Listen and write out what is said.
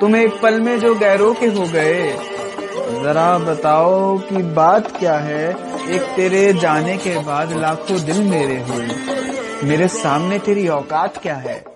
तुम एक पल में जो गैरों के हो गए। जरा बताओ कि बात क्या है? एक तेरे जाने के बाद लाखों दिल मेरे हुए। मेरे सामने तेरी औकात क्या है?